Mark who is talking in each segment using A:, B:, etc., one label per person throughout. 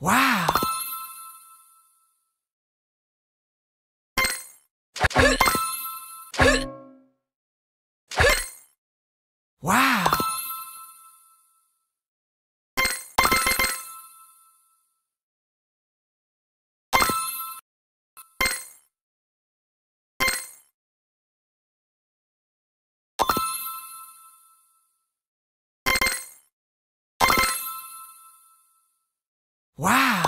A: Wow! Wow! Wow!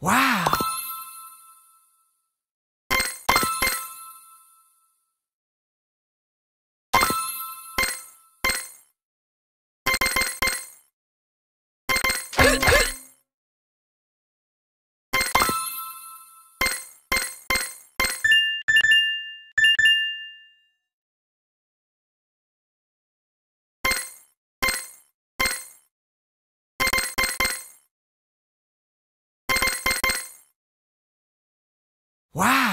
A: Wow! Wow!